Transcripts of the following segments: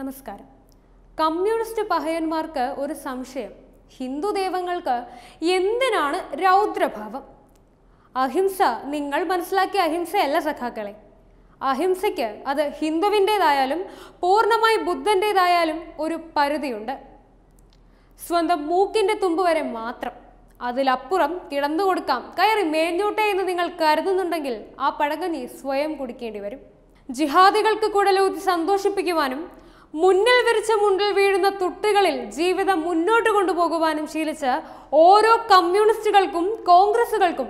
നമസ്കാരം. കമ്മ്യൂണിസ്റ്റ് പഹയന്മാർക്ക് ഒരു സംശയം. ഹിന്ദു ദേവങ്ങൾക്ക് എന്തിനാണ് രൗദ്രഭാവം? അഹിംസ നിങ്ങൾ മനസ്സിലാക്കിയ അഹിംസയല്ല സഖാക്കളെ. അഹിംസയ്ക്ക് അത് ഹിന്ദുവിന്റേതായാലും പൂർണമായി ബുദ്ധന്റേതായാലും ഒരു പരിധിയുണ്ട്. സ്വന്തം മൂക്കിന്റെ തുമ്പ് വരെ മാത്രം. അതിലപ്പുറം കിടന്നു കൊടുക്കാം. കയറി മേഞ്ഞോട്ടെ എന്ന് നിങ്ങൾ കരുതുന്നുണ്ടെങ്കിൽ ആ പഴകഞ്ഞി സ്വയം കുടിക്കേണ്ടി വരും. ജിഹാദികൾക്ക് കുടലൂതി സന്തോഷിപ്പിക്കുവാനും മുന്നിൽ വിരിച്ച മുണ്ടിൽ വീഴുന്ന തുട്ടുകളിൽ ജീവിതം മുന്നോട്ട് കൊണ്ടുപോകുവാനും ശീലിച്ച ഓരോ കമ്മ്യൂണിസ്റ്റുകൾക്കും കോൺഗ്രസുകൾക്കും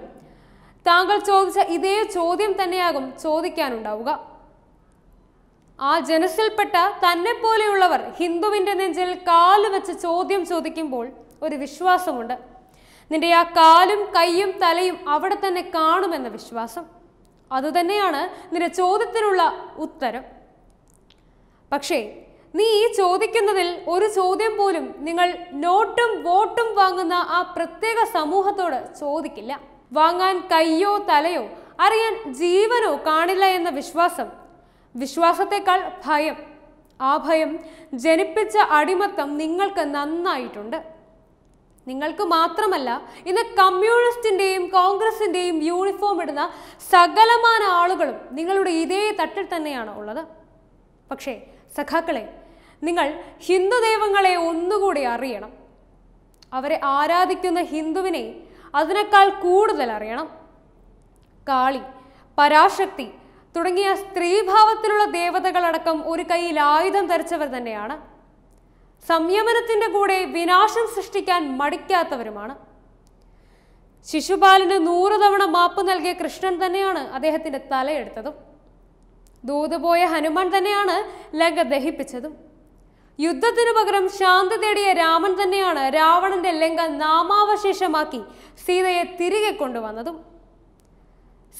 താങ്കൾ ചോദിച്ച ഇതേ ചോദ്യം തന്നെയാകും ചോദിക്കാനുണ്ടാവുക. ആ ജനസിൽപ്പെട്ട തന്നെ പോലെയുള്ളവർ ഹിന്ദുവിന്റെ നെഞ്ചിൽ കാൽ വെച്ച് ചോദ്യം ചോദിക്കുമ്പോൾ ഒരു വിശ്വാസമുണ്ട്. നിന്റെ ആ കാലും കൈയും തലയും അവിടെ തന്നെ കാണുമെന്ന വിശ്വാസം. അതുതന്നെയാണ് നിന്റെ ചോദ്യത്തിനുള്ള ഉത്തരം. പക്ഷേ നീ ഈ ചോദിക്കുന്നതിൽ ഒരു ചോദ്യം പോലും നിങ്ങൾ നോട്ടും വോട്ടും വാങ്ങുന്ന ആ പ്രത്യേക സമൂഹത്തോട് ചോദിക്കില്ല. വാങ്ങാൻ കയ്യോ തലയോ അറിയാൻ ജീവനോ കാണില്ല എന്ന വിശ്വാസം വിശ്വാസത്തെക്കാൾ ഭയം. ആ ഭയം ജനിപ്പിച്ച അടിമത്തം നിങ്ങൾക്ക് നന്നായിട്ടുണ്ട്. നിങ്ങൾക്ക് മാത്രമല്ല ഇന്ന് കമ്മ്യൂണിസ്റ്റിന്റെയും കോൺഗ്രസിന്റെയും യൂണിഫോം ഇടുന്ന സകലമാന ആളുകളും നിങ്ങളുടെ ഇതേ തട്ടിൽ തന്നെയാണ് ഉള്ളത്. പക്ഷേ സഖാക്കളെ നിങ്ങൾ ഹിന്ദു ദൈവങ്ങളെ ഒന്നുകൂടി അറിയണം. അവരെ ആരാധിക്കുന്ന ഹിന്ദുവിനെ അതിനേക്കാൾ കൂടുതൽ അറിയണം. കാളി പരാശക്തി തുടങ്ങിയ സ്ത്രീഭാവത്തിലുള്ള ദേവതകളടക്കം ഒരു കയ്യിൽ ആയുധം ധരിച്ചവർ തന്നെയാണ്. സംയമനത്തിന്റെ കൂടെ വിനാശം സൃഷ്ടിക്കാൻ മടിക്കാത്തവരുമാണ്. ശിശുപാലിന് നൂറ് തവണ മാപ്പ് നൽകിയ കൃഷ്ണൻ തന്നെയാണ് അദ്ദേഹത്തിന്റെ തലയെടുത്തതും. ദൂതുപോയ ഹനുമാൻ തന്നെയാണ് ലങ്ക ദഹിപ്പിച്ചതും. യുദ്ധത്തിനു പകരം ശാന്തി തേടിയ രാമൻ തന്നെയാണ് രാവണന്റെ ലങ്ക നാമാവശേഷമാക്കി സീതയെ തിരികെ കൊണ്ടുവന്നതും.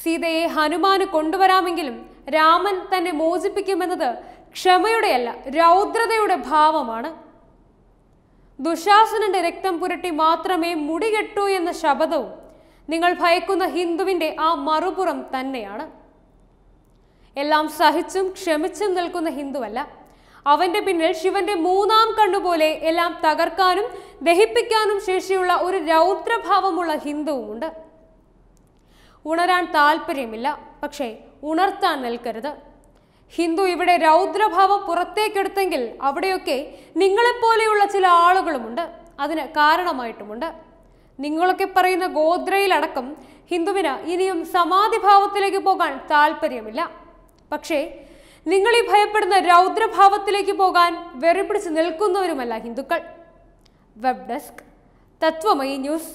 സീതയെ ഹനുമാന് കൊണ്ടുവരാമെങ്കിലും രാമൻ തന്നെ മോചിപ്പിക്കുമെന്നത് ക്ഷമയുടെയല്ല രൗദ്രതയുടെ ഭാവമാണ്. ദുശാസനന്റെ രക്തം പുരട്ടി മാത്രമേ മുടികെട്ടൂ എന്ന ശബദവും നിങ്ങൾ ഭയക്കുന്ന ഹിന്ദുവിന്റെ ആ മറുപുറം തന്നെയാണ്. എല്ലാം സഹിച്ചും ക്ഷമിച്ചും നിൽക്കുന്ന ഹിന്ദുവല്ല. അവന്റെ പിന്നിൽ ശിവന്റെ മൂന്നാം കണ്ണുപോലെ എല്ലാം തകർക്കാനും ദഹിപ്പിക്കാനും ശേഷിയുള്ള ഒരു രൗദ്രഭാവമുള്ള ഹിന്ദുവുമുണ്ട്. ഉണരാൻ താല്പര്യമില്ല പക്ഷേ ഉണർത്താൻ നിൽക്കരുത്. ഹിന്ദു ഇവിടെ രൗദ്രഭാവം പുറത്തേക്കെടുത്തെങ്കിൽ അവിടെയൊക്കെ നിങ്ങളെപ്പോലെയുള്ള ചില ആളുകളുമുണ്ട്. അതിന് കാരണമായിട്ടുമുണ്ട്. നിങ്ങളൊക്കെ പറയുന്ന ഗോദ്രയിലടക്കം ഹിന്ദുവിന് ഇനിയും സമാധിഭാവത്തിലേക്ക് പോകാൻ താല്പര്യമില്ല പക്ഷേ നിങ്ങൾ ഈ ഭയപ്പെടുന്ന രൗദ്രഭാവത്തിലേക്ക് പോകാൻ വെറിപ്പിടിച്ച് നിൽക്കുന്നവരുമല്ല ഹിന്ദുക്കൾ. Web desk Tatwamayi news.